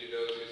to those who